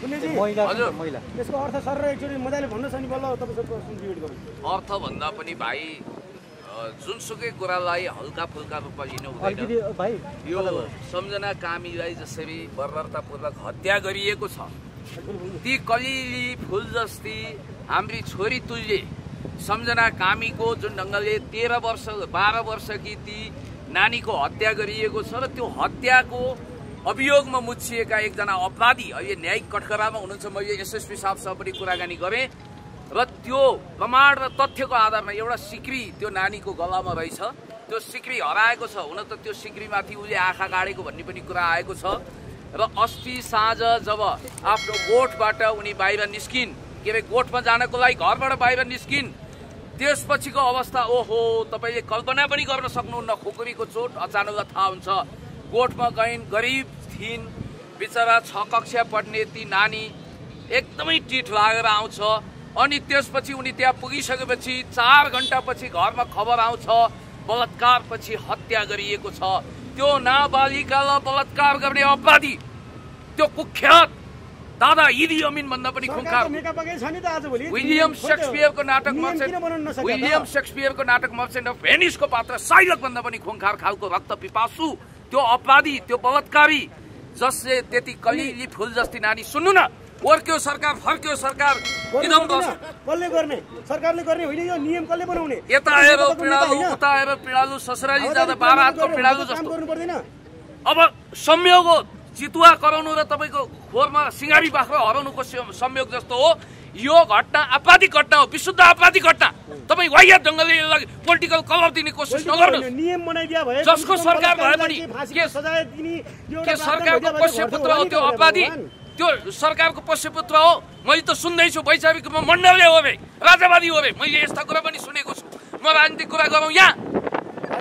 यसको अर्थ सर एकचोटि मजाले भन्नुहोस् अनि बल्ल तपाईँ सब प्रश्न डिबेट गरौँ अर्थ भन्दा पनि भाइ जुनसुकै कुरालाई हल्का फुल्का रूपमा लिनु हुँदैन। यो सम्झना कामीलाई जसरी बर्बरतापूर्वक हत्या गरिएको छ ती कलिली फुल जस्ती हाम्री छोरी तुल्य सम्झना कामीको जुन ढङ्गले तेह्र वर्ष बाह्र वर्षकी ती नानीको हत्या गरिएको छ र त्यो हत्याको अभियोगमा मुछिएका एकजना अपराधी अहिले न्यायिक कठघरामा हुनुहुन्छ। मैले एसएसपी साहबसँग पनि कुराकानी गरेँ। र त्यो प्रमाण र तथ्यको आधारमा एउटा सिक्री त्यो नानीको गलामा रहेछ। त्यो सिक्री हराएको छ। हुन त त्यो सिक्रीमाथि उसले आँखा गाडेको भन्ने पनि कुरा आएको छ। र अस्ति साँझ जब आफ्नो गोठबाट उनी बाहिर निस्किन् के अरे गोठमा जानको लागि घरबाट बाहिर निस्किन् त्यसपछिको अवस्था ओहो तपाईँले कल्पना पनि गर्न सक्नुहुन्न। खुकुरीको चोट अचानक थाहा हुन्छ। गोठमा गइन् गरिब थिइन् बिचरा छ कक्षा पढ्ने ती नानी एकदमै टिठ लागेर आउँछ। अनि त्यसपछि उनी त्यहाँ पुगिसकेपछि चार घन्टापछि घरमा खबर आउँछ बलात्कारपछि हत्या गरिएको छ। त्यो नाबालिकालाई बलात्कार गर्ने अपराधी त्यो कुख्यात दादा इदी अमिन भन्दा पनि खुङ्खार। विलियम सेक्सपियरको नाटक? विलियम सेक्सपियरको नाटक मर्चेन्ट अफ भेनिसको पात्र साइलक भन्दा पनि खुङ्खार खालको रक्त पिपासु। त्यो अपराधी त्यो बलात्कारी जसले त्यति कलिली फुल जस्ती नानी सुन्नु न वर्क्यो सरकार फर्क्यो सरकार कसले गर्ने? सरकारले गर्ने होइन यो नियम कसले बनाउने? यता आएर पिँडालु। उता आएर पिँडालु ससुराली जाँदा बाह्र हातको पिँडालु जस्तो। अब संयोग हो चितुवा कराउनु र तपाईँको खोरमा सिँगारी बाख्रा हराउनुको संयोग जस्तो हो। यो घटना आपराधिक घटना हो विशुद्ध आपराधिक घटना। तपाईँ वाहियात ढङ्गले यसलाई पोलिटिकल कलर दिने कोसिस भए जसको सरकार भए पनि के- सरकारको प्रावधान पोष्य भइदिया पुत्र हो त्यो अपराधी। त्यो सरकारको पोष्य पुत्र हो। मैले त सुन्दैछु वैचारिकमा मण्डलले हो बे राजावादी हो बे मैले यस्ता कुरा पनि सुनेको छु। म राजनीतिक कुरा गरौँ यहाँ।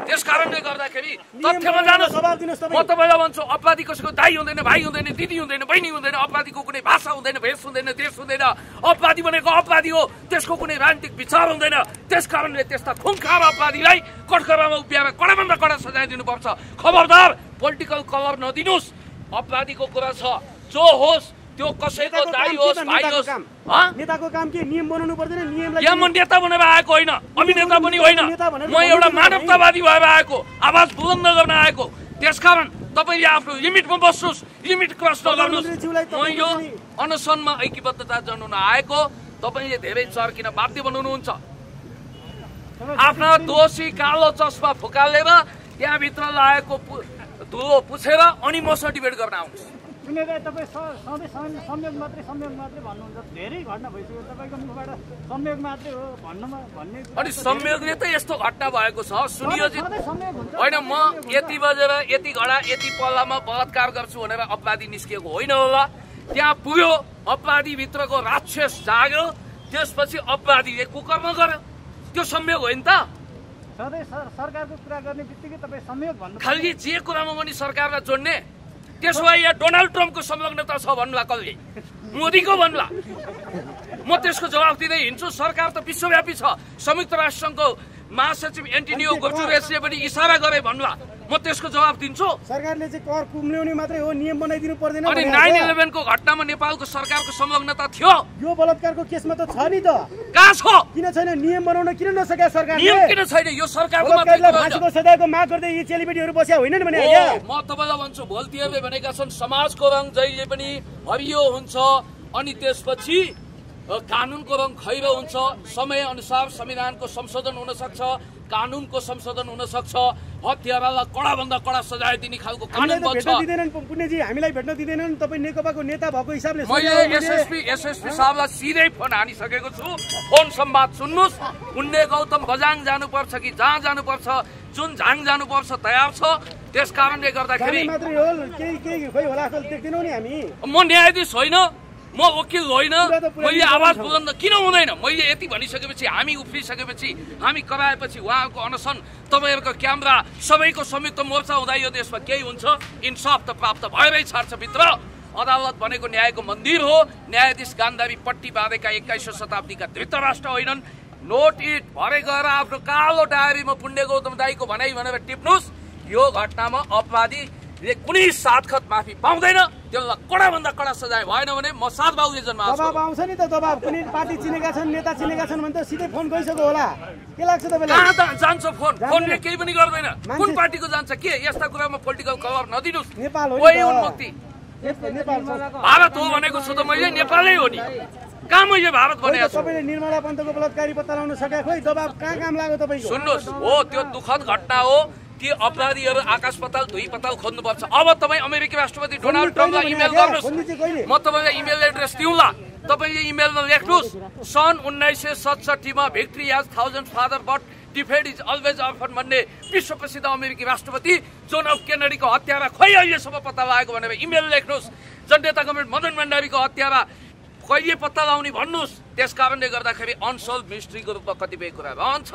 त्यस कारणले गर्दाखेरि तथ्यमा दिनुहोस् म तपाईँ। तपाईँलाई भन्छु अपराधी कसैको दाई हुँदैन भाइ हुँदैन दिदी हुँदैन बहिनी हुँदैन अपराधीको कुनै भाषा हुँदैन भेष हुँदैन देश हुँदैन। अपराधी भनेको अपराधी हो त्यसको कुनै राजनीतिक विचार हुँदैन। त्यस कारणले त्यस्ता खुङ्खार अपराधीलाई कठघरामा उभिएर कडाभन्दा कडा सजाय दिनुपर्छ खबरदार पोलिटिकल कलर नदिनुहोस्। अपराधीको कुरा छ जो होस् त्यो कसैको दाई के होस्? भाइ होस्? नेताको काम के? नियम बनाउनु पर्दैन नियमलाई यहाँ म नेता भनेर आएको होइन अभिनेता पनि होइन। म एउटा मानवतावादी भएर आएको आवाज बुलन्द गर्न आएको। त्यसकारण तपाईँले आफ्नो लिमिटमा बस्नुहोस् लिमिट क्रस नगर्नुहोस्। म यो अनसनमा ऐक्यबद्धता जनाउन आएको तपाईँले धेरै चर्किन बाध्य बनाउनुहुन्छ। आफ्ना दोषी कालो चस्मा फुकालेर त्यहाँभित्र लागेको धुलो पुछेर अनि मसँग डिबेट गर्न आउनुहोस् सुनेको तपाईँ सधैँ संयोग मात्रै संयोग मात्रै भन्नुहुन्छ। धेरै घटना भइसक्यो। तपाईँको मुखबाट संयोग मात्रै हो भन्नुमा भन्ने अनि संयोगले त यस्तो घटना भएको छ। सुनियोजित होइन म। यति बजेर यति घडा यति पल्लामा बलात्कार गर्छु भनेर अपराधी निस्किएको होइन होला। त्यहाँ पुग्यो अपराधीभित्रको राक्षस जाग्यो। त्यसपछि अपराधीले कुकर्म गर्यो। त्यो संयोग होइन त। सरकारको कुरा गर्ने बित्तिकै तपाईँ संयोग भन्नु खालि जे कुरामा पनि सरकारलाई जोड्ने। त्यसो भए यहाँ डोनाल्ड ट्रम्पको संलग्नता छ भन्नुला कसले मोदीको भन्नुला। म त्यसको जवाब दिँदै हिँड्छु। सरकार त विश्वव्यापी छ। संयुक्त राष्ट्रसङ्घको महासचिव एन्टिनियो गुटुरेसले पनि इसारा गरे भन्नुला। म त्यसको जवाब दिन्छु। सरकारले चाहिँ कर कुम्ल्याउने मात्रै हो नियम बनाइदिनु पर्दैन अनि नाइन। इलेभेनको घटनामा नेपालको सरकारको संलग्नता थियो। यो बलात्कारको केसमा त छ नि त। कहाँ छ? किन छैन? नियम बनाउन किन नसक्या सरकारले? नियम किन छैन? यो सरकारको मात्रै फाँसीको होइन। सजायको माग गर्दै यी चेलीबेटीहरू बस्या होइनन् भने हो, क्या म तपाईँलाई भन्छु भोल्तीहरूले भनेका छन् समाजको रङ जहिले पनि हरियो हुन्छ अनि त्यसपछि कानुनको रङ खैरो हुन्छ। समय अनुसार संविधानको संशोधन हुन सक्छ कानुनको संशोधन हुन सक्छ हत्यारालाई कडाभन्दा कडा सजाय दिने खालको पुण्यजी हामीलाई भेट्न दिँदैनन्। तपाईँ नेकपाको नेता भएको हिसाबले मैले एसएसपी एसएसपी साहबलाई सिधै फोन हानिसकेको छु। फोन संवाद सुन्नुहोस्। पुण्य गौतम बजाङ जानुपर्छ कि जहाँ जानुपर्छ जुन झाङ जानुपर्छ तयार छ। त्यस कारणले गर्दाखेरि जाने मात्रै हो केही केही खोइ होला जस्तो देख्दैनौँ नि हामी। म न्यायाधीश होइन। म वकिल होइन मैले आवाज। बुलन्द किन हुँदैन? मैले यति भनिसकेपछि हामी उफ्रिसकेपछि हामी कराएपछि उहाँहरूको अनसन तपाईँहरूको क्यामेरा सबैको संयुक्त मोर्चा हुँदा यो देशमा केही हुन्छ? इन्साफ त प्राप्त भएरै छाड्छ भित्र। अदालत भनेको न्यायको मन्दिर हो। न्यायाधीश गान्धारी पट्टी बाँधेका एक्काइसौँ शताब्दीका धृतराष्ट्र होइनन्। नोट इट भरे गएर आफ्नो कालो डायरीमा पुण्य गौतम दाईको भनाइ भनेर टिप्नुहोस् यो घटनामा अपराधीले कुनै साथखत माफी पाउँदैन। त्यसलाई कडाभन्दा कडा सजाय भएन भने म सात बाबु एजेन्टमा दबाब आउँछ नि त दबाब। कुनै पार्टी चिनेका छन् नेता चिनेका छन् भने त सिधै फोन गइसक्यो होला। के लाग्छ तपाईँलाई? कहाँ जान्छ फोन। फोनले केही पनि गर्दैन। कुन पार्टीको जान्छ? के? यस्ता कुरामा पोलिटिकल कभर नदिनुहोस्। नेपाल हो नि कोही त। उन्मुक्ति। नेपा- नेपाल छ। भारत हो भनेको छु त मैले। नेपालै हो नि। कहाँ मैले भारत भनेको छु? तपाईँले निर्मला पन्तको बलात्कारी पत्ता लगाउन सके खोइ दबाब कहाँ काम लाग्यो तपाईँको? सुन्नुहोस्। हो त्यो दुःखद घटना हो। ती अपराधीहरू आकाश पताल धुई पताल खोज्नुपर्छ। अब तपाईँ अमेरिकी राष्ट्रपति डोनाल्ड ट्रम्पलाई इमेल गर्नुहोस्। म तपाईँलाई इमेल एड्रेस दिउँला। तपाईँले इमेलमा लेख्नुहोस् सन् उन्नाइस सय सतसट्ठीमा victory has thousand father but defeat is always orphan भन्ने विश्व प्रसिद्ध अमेरिकी राष्ट्रपति जोन अफ केनेडीको हत्यारा खोइ अहिलेसम्म पत्ता लागेको भनेर इमेल लेख्नुहोस्। जनता गभर्मेन्ट मदन भण्डारीको हत्यारा कहिले पत्ता लगाउने भन्नुहोस्। त्यस कारणले गर्दाखेरि अनसल्भ मिस्ट्रीको रूपमा कतिपय कुरा रहन्छ।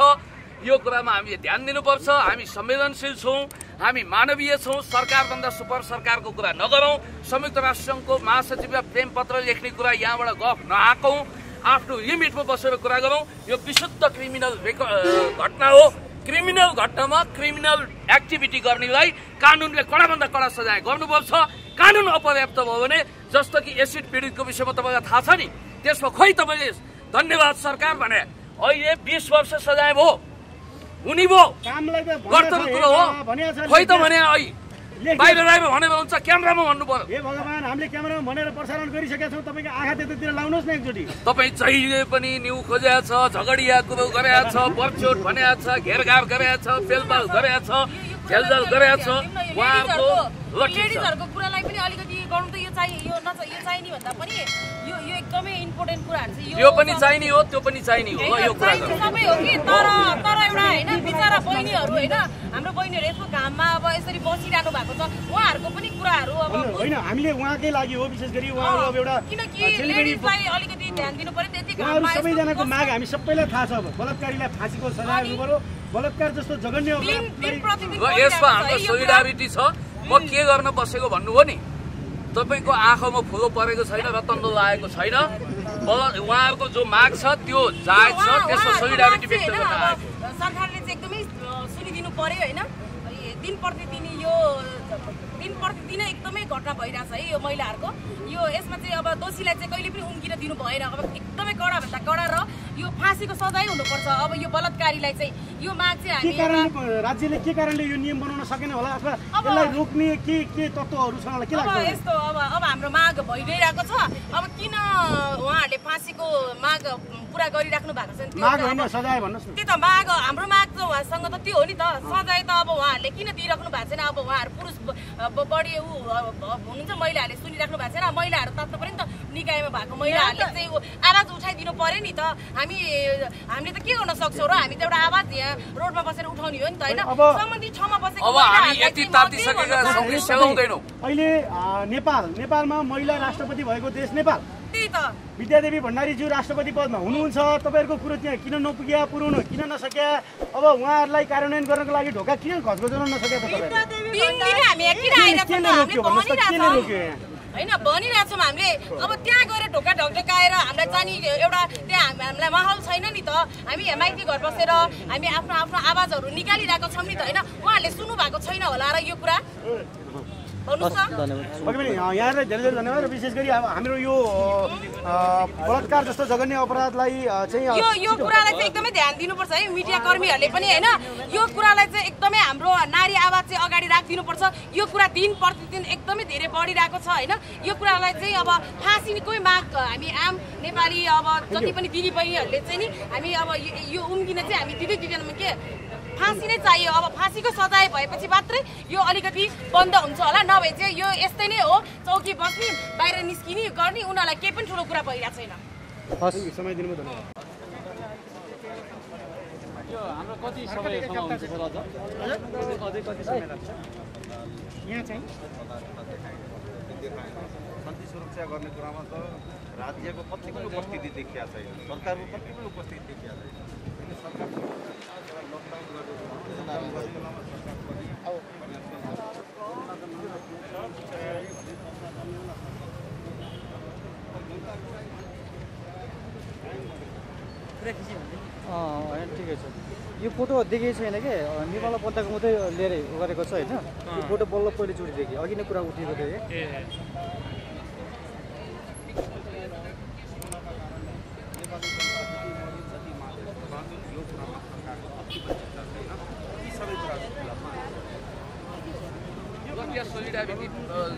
यो कुरामा हामीले ध्यान दिनुपर्छ हामी संवेदनशील छौँ हामी मानवीय छौँ सरकारभन्दा सुपर सरकारको कुरा नगरौँ। संयुक्त राष्ट्रसङ्घको महासचिव प्रेम पत्र लेख्ने कुरा यहाँबाट गफ नआकौँ आफ्नो लिमिटमा बसेर कुरा गरौँ। यो विशुद्ध क्रिमिनल घटना हो। क्रिमिनल घटनामा क्रिमिनल एक्टिभिटी गर्नेलाई कानुनले कडाभन्दा कडा सजाय गर्नुपर्छ। कानुन अपर्याप्त भयो भने जस्तो कि एसिड पीडितको विषयमा तपाईँलाई थाहा छ नि त्यसमा खोइ तपाईँले धन्यवाद सरकार भने। अहिले बिस वर्ष सजाय भयो। हुने भयो छ, कुरो हे। खोइ त भने अहिले बाहिर बाहिर भनेर हुन्छ क्यामेरामा भन्नु पर्यो हे भगवान् हामीले क्यामेरामा भनेर प्रसारण गरिसकेका छौँ तपाईँको आँखा त्यतातिर लाउनुहोस् न एकचोटि। तपाईँ जहिले पनि न्यु खोजेको छ झगडिया कुरो गरेका छ बरचोट भनेको छ घेरघार गरेका छ फेलपाल गरेका छ। झेलझाल गरेका छ। उहाँहरूको लेडिजहरूको कुरालाई पनि अलिकति गर्नु त यो चाहिँ यो नच यो चाहिने भन्दा पनि यो यो एकदमै इम्पोर्टेन्ट कुराहरू चाहिँ यो पनि चाहिने हो त्यो पनि चाहिने हो ल यो कुरा सबै हो कि? तर तर एउटा होइन बिचरा बहिनीहरू होइन हाम्रो बहिनीहरू यस्तो घाममा अब यसरी बसिरहनु भएको छ। उहाँहरूको पनि कुराहरू अब होइन हामीले उहाँकै लागि हो विशेष गरी उहाँहरू अब एउटा किनकि लेडिजलाई अलिकति ध्यान दिनु पर्यो त्यति सबैजनाको माग हामी सबैलाई थाहा छ अब बलात्कारीलाई फाँसीको सजाय हुनु पर्यो बलात्कार जस्तो जघन्य यसमा हाम्रो। सोलिडारिटी छ। म के गर्न बसेको भन्नु हो नि? तपाईँको आँखामा फुलो परेको छैन र तन्डो लागेको छैन। उहाँहरूको जो माग छ त्यो जायज छ त्यसमा सोलिडारिटी व्यक्त गर्न आएको। सरकारले चाहिँ एकदमै सुनिदिनु पर्यो होइन। दिन प्रतिदिन यो दिन प्रतिदिन एकदमै घटना भइरहेछ है यो महिलाहरूको। यो यसमा चाहिँ अब दोषीलाई चाहिँ कहिले पनि उम्किन दिनु भएन। अब एकदमै कडा भन्दा कडा र यो फाँसीको सजाय हुनुपर्छ। अब यो बलात्कारीलाई चाहिँ यो माग चाहिँ हामी राज्यले के कारणले यो नियम बनाउन सकेन होला? अथवा यसलाई रोक्ने के के तत्त्वहरू छन् होला? के लाग्छ? यस्तो अब अब हाम्रो माग भइरहेको छ। अब किन उहाँहरूले फाँसीको माग पुरा गरिराख्नु भएको छ नि त्यो त माग हाम्रो माग त उहाँसँग त त्यो हो नि त। सजाय त अब उहाँहरूले किन दिइराख्नु भएको छैन? अब उहाँहरू पुरुष बढी ऊ हुनुहुन्छ महिलाहरूले सुनिराख्नु भएको छैन। महिलाहरू तत्त्व पनि त निकायमा भएको महिलाहरूले चाहिँ ऊ आवाज उठाइदिनु पर्यो नि त। हामी हामीले त के गर्न सक्छौँ र? हामी त एउटा आवाज यहाँ रोडमा बसेर उठाउने हो नि त होइन? सम्बन्धित ठाउँमा बसेको अहिले नेपाल नेपालमा महिला राष्ट्रपति भएको देश नेपाल। विद्यादेवी भण्डारीज्यू राष्ट्रपति पदमा हुनुहुन्छ तपाईँहरूको कुरो त्यहाँ किन नपुग्या पुऱ्याउन किन नसक्या अब उहाँहरूलाई कार्यान्वयन गर्नको लागि ढोका किन घचघचाउन नसक्या त तपाईँहरू दिनदिनै हामी यहाँ किन आइरहेको केले छौँ त? रोक्यो भन्नुहोस् त केले हामीले रोक्यो यहाँ होइन भनिरहेछौँ हामीले अब त्यहाँ गएर ढोका ढकढकाएर हामीलाई चाहिँ एउटा त्यहाँ हाम- हामीलाई माहौल छैन नि त हामी माइती घर बसेर हामी आफ्नो आफ्नो आवाजहरू निकालिरहेको छौँ नि त होइन उहाँहरूले सुन्नु भएको छैन होला र यो कुरा यहाँलाई धेरै धेरै धन्यवाद र विशेष गरी अब हाम्रो यो बलात्कार जस्तो जघन्य अपराधलाई चाहिँ यो यो कुरालाई चाहिँ एकदमै ध्यान दिनुपर्छ है मिडिया कर्मीहरूले पनि होइन यो कुरालाई चाहिँ एकदमै हाम्रो नारी आवाज चाहिँ अगाडि राखिदिनुपर्छ यो कुरा दिन प्रतिदिन एकदमै धेरै बढिरहेको छ होइन यो कुरालाई चाहिँ अब फाँसीकै माग हामी आम नेपाली अब जति पनि दिदी बहिनीहरूले चाहिँ नि हामी अब यो- यो उम्किन चाहिँ हामी दिँदै दिँदैनौँ के फाँसी नै चाहियो। अब फाँसीको सजाय भएपछि मात्रै यो अलिकति बन्द हुन्छ होला। नभए चाहिँ यो यस्तै नै हो। चौकी बस्ने बाहिर निस्किने गर्ने उनीहरूलाई केही पनि ठुलो कुरा भइरहेको छैन। समय दिनुभयो धन्यवाद। यो हाम्रो कति समयसम्म हुन्छ सर अझ अझै कति समय लाग्छ? यहाँ चाहिँ। शान्ति सुरक्षा गर्ने कुरामा त राज्यको कति पनि उपस्थिति देखिया छैन। सरकारको कति पनि उपस्थिति देखिया छैन। सरकार होइन ठिकै छ। यो फोटो देखेको छैन कि? नेपाल पत्ताको मात्रै लिएर गरेको छ होइन? यो फोटो बल्ल पहिलोचोटि देखेँ। अघि नै कुरा उठेको थियो कि? सोलिडारिटी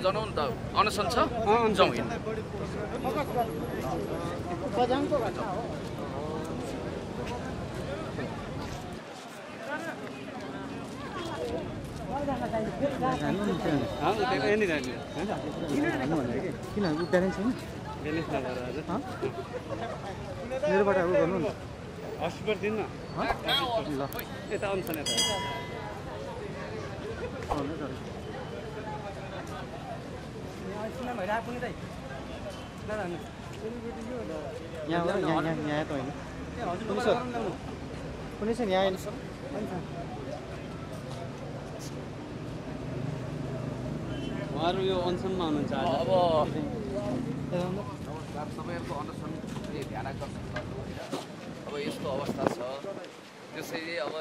जनाउनु त अनसन छ। जाउँ ऊ ब्यालेन्स छैन मेरोबाट उ गर्नु न। हस्पिटल दिन्न ल। यता अनसन होइन कुनै उहाँहरू यो अनसनमा हुनुहुन्छ अब। तपाईँहरूको अनसनले ध्यान आकर्षण अब यस्तो अवस्था छ त्यसैले अब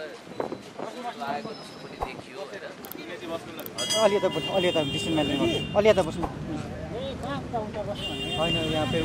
लागेको जस्तो पनि देखियो होइन? अलि यता बस्नु। अलि अलि यता बस्नु? होइन यहाँ पे